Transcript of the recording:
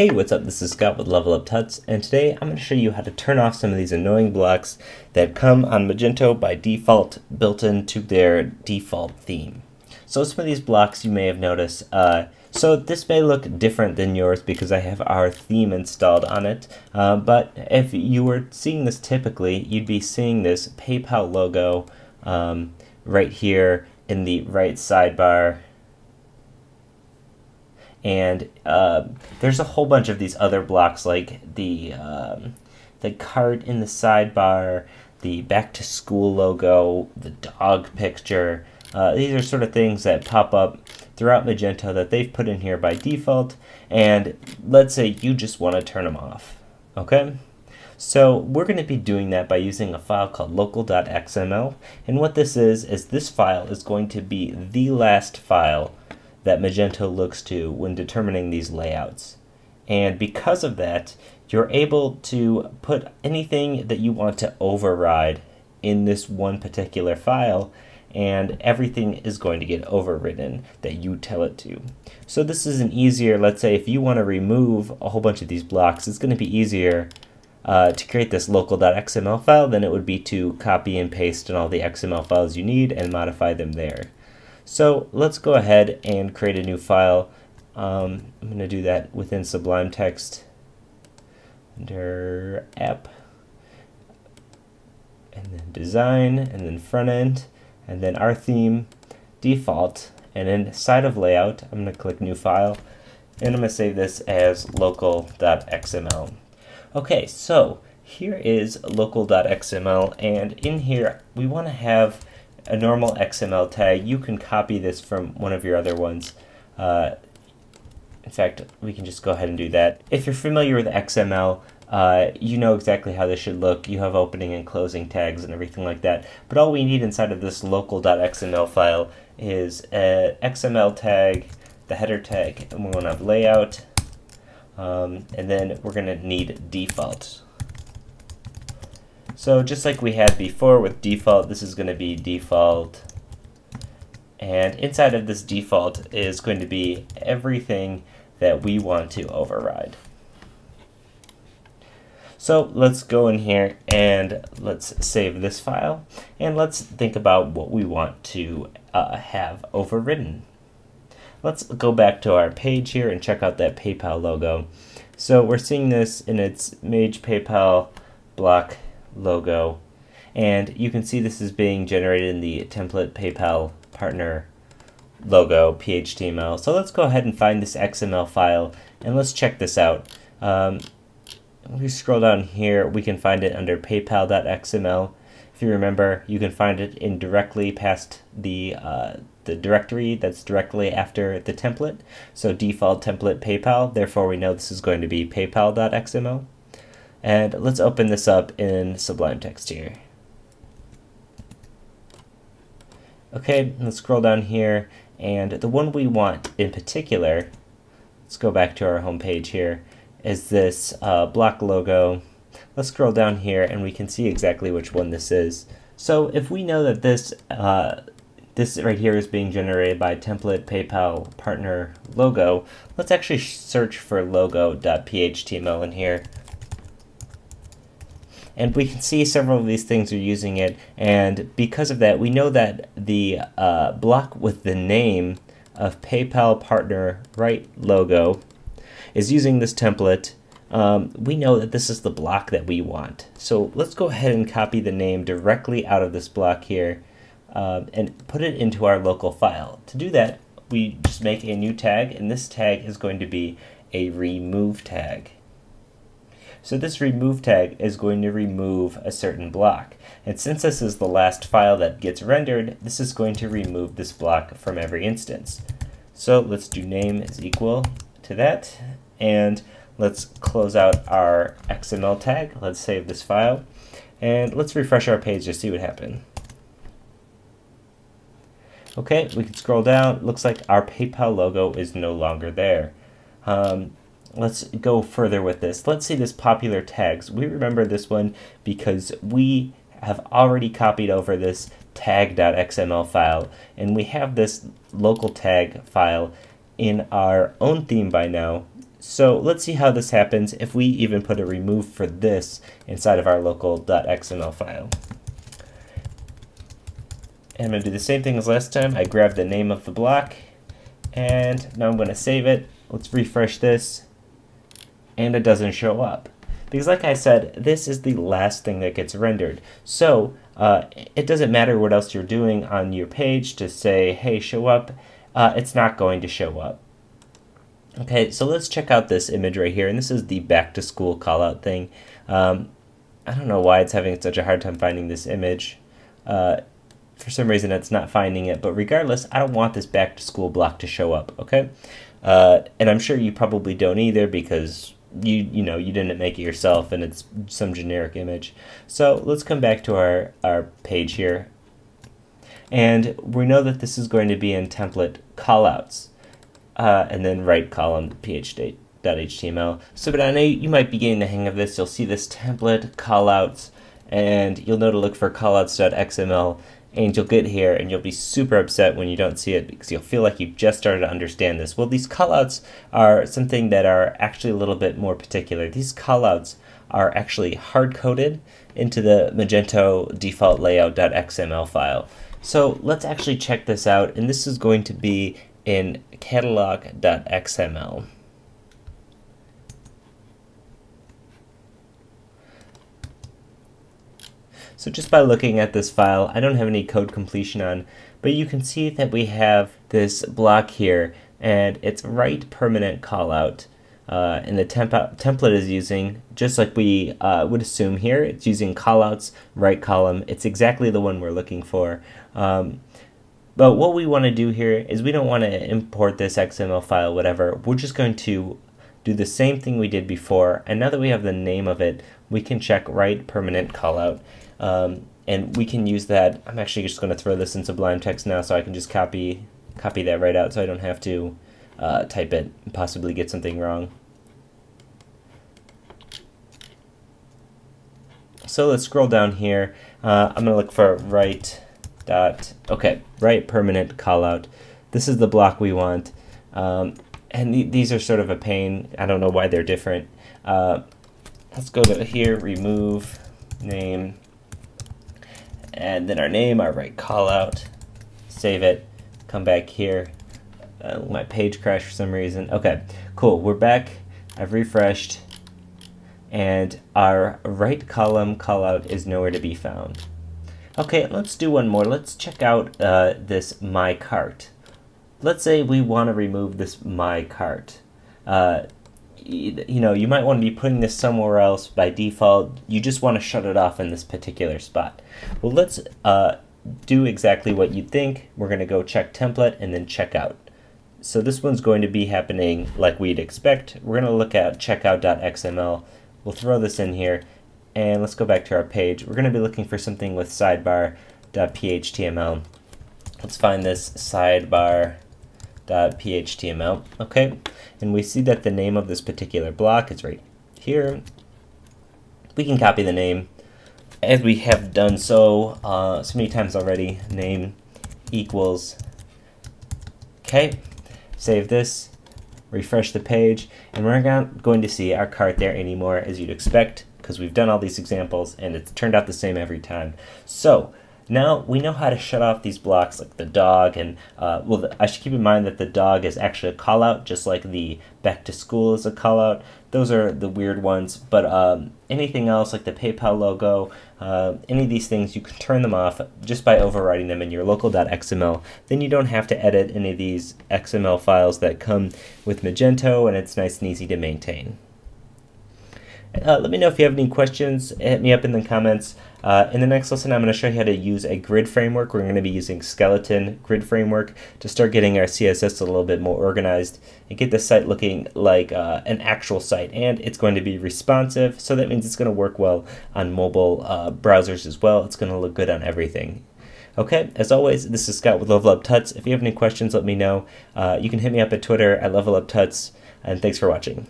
Hey, what's up? This is Scott with Level Up Tuts, and today I'm going to show you how to turn off some of these annoying blocks that come on Magento by default built into their default theme. So some of these blocks you may have noticed, uh, so this may look different than yours because I have our theme installed on it, uh, but if you were seeing this typically, you'd be seeing this PayPal logo um, right here in the right sidebar and uh, there's a whole bunch of these other blocks like the um, the cart in the sidebar, the back to school logo, the dog picture. Uh, these are sort of things that pop up throughout Magento that they've put in here by default. And let's say you just want to turn them off. Okay? So we're going to be doing that by using a file called local.xml. And what this is, is this file is going to be the last file that Magento looks to when determining these layouts. And because of that, you're able to put anything that you want to override in this one particular file and everything is going to get overridden that you tell it to. So this is an easier, let's say if you want to remove a whole bunch of these blocks, it's going to be easier uh, to create this local.xml file than it would be to copy and paste in all the XML files you need and modify them there. So let's go ahead and create a new file. Um, I'm going to do that within Sublime Text under app and then design and then front end and then our theme default and inside of layout I'm going to click new file and I'm going to save this as local.xml. Okay, so here is local.xml and in here we want to have a normal XML tag. You can copy this from one of your other ones. Uh, in fact, we can just go ahead and do that. If you're familiar with XML, uh, you know exactly how this should look. You have opening and closing tags and everything like that. But all we need inside of this local.xml file is an XML tag, the header tag, and we're going to have layout, um, and then we're going to need default. So just like we had before with default, this is going to be default. And inside of this default is going to be everything that we want to override. So let's go in here and let's save this file and let's think about what we want to uh, have overridden. Let's go back to our page here and check out that PayPal logo. So we're seeing this in its Mage PayPal block logo. And you can see this is being generated in the template PayPal partner logo PHTML. So let's go ahead and find this XML file and let's check this out. Um, if we scroll down here, we can find it under paypal.xml. If you remember, you can find it in directly past the uh, the directory that's directly after the template. So default template PayPal, therefore we know this is going to be paypal.xml. And let's open this up in Sublime Text here. Okay, let's scroll down here, and the one we want in particular, let's go back to our home page here, is this uh, block logo. Let's scroll down here and we can see exactly which one this is. So if we know that this uh, this right here is being generated by template PayPal partner logo, let's actually search for logo.phtml in here and we can see several of these things are using it. And because of that we know that the uh, block with the name of PayPal partner right logo is using this template. Um, we know that this is the block that we want. So let's go ahead and copy the name directly out of this block here uh, and put it into our local file. To do that we just make a new tag and this tag is going to be a remove tag so this remove tag is going to remove a certain block. And since this is the last file that gets rendered, this is going to remove this block from every instance. So let's do name is equal to that. And let's close out our XML tag. Let's save this file. And let's refresh our page to see what happened. Okay, we can scroll down. Looks like our PayPal logo is no longer there. Um, let's go further with this. Let's see this popular tags. We remember this one because we have already copied over this tag.xml file and we have this local tag file in our own theme by now So let's see how this happens if we even put a remove for this inside of our local.xml file. And I'm going to do the same thing as last time. I grab the name of the block, and now I'm going to save it. Let's refresh this, and it doesn't show up. Because like I said, this is the last thing that gets rendered. So uh, it doesn't matter what else you're doing on your page to say, hey, show up. Uh, it's not going to show up. Okay, so let's check out this image right here. And this is the back to school callout thing. Um, I don't know why it's having such a hard time finding this image. Uh, for some reason, it's not finding it. But regardless, I don't want this back to school block to show up, okay? Uh, and I'm sure you probably don't either because you you know you didn't make it yourself and it's some generic image. So let's come back to our, our page here. And we know that this is going to be in template callouts uh, and then right column php.html. So, but I know you might be getting the hang of this. You'll see this template callouts, and you'll know to look for callouts.xml, and you'll get here, and you'll be super upset when you don't see it because you'll feel like you've just started to understand this. Well, these callouts are something that are actually a little bit more particular. These callouts are actually hard coded into the Magento default layout.xml file. So let's actually check this out, and this is going to be in catalog.xml. So just by looking at this file, I don't have any code completion on, but you can see that we have this block here, and it's right permanent callout. Uh, and the temp template is using, just like we uh, would assume here, it's using callouts, right column. It's exactly the one we're looking for. Um, but what we want to do here is we don't want to import this XML file, whatever. We're just going to do the same thing we did before. And now that we have the name of it, we can check right permanent callout. Um, and we can use that. I'm actually just going to throw this in Sublime Text now so I can just copy copy that right out so I don't have to uh, type it and possibly get something wrong. So let's scroll down here. Uh, I'm going to look for right dot, okay, right permanent callout. This is the block we want. Um, and th these are sort of a pain. I don't know why they're different. Uh, let's go to here, remove name, and then our name, our right callout, save it, come back here. Uh, my page crashed for some reason. Okay, cool, we're back. I've refreshed, and our right column callout is nowhere to be found. Okay, let's do one more. Let's check out uh, this My Cart. Let's say we want to remove this My Cart. Uh, you know, you might want to be putting this somewhere else by default. You just want to shut it off in this particular spot. Well, let's uh, do exactly what you'd think. We're going to go check template and then check out. So this one's going to be happening like we'd expect. We're going to look at checkout.xml. We'll throw this in here and let's go back to our page. We're going to be looking for something with sidebar.phtml. Let's find this sidebar.phtml. Okay, and we see that the name of this particular block is right here. We can copy the name as we have done so uh, so many times already. Name equals. Okay, save this, refresh the page, and we're not going to see our cart there anymore as you'd expect because we've done all these examples and it's turned out the same every time. So now we know how to shut off these blocks like the dog and uh, well I should keep in mind that the dog is actually a call out just like the back to school is a call out. Those are the weird ones but um, anything else like the PayPal logo uh, any of these things you can turn them off just by overriding them in your local.xml then you don't have to edit any of these XML files that come with Magento and it's nice and easy to maintain. Uh, let me know if you have any questions. Hit me up in the comments. Uh, in the next lesson, I'm going to show you how to use a grid framework. We're going to be using Skeleton Grid Framework to start getting our CSS a little bit more organized and get the site looking like uh, an actual site. And it's going to be responsive, so that means it's going to work well on mobile uh, browsers as well. It's going to look good on everything. Okay, as always, this is Scott with Level Up Tuts. If you have any questions, let me know. Uh, you can hit me up at Twitter at Level Up Tuts, and thanks for watching.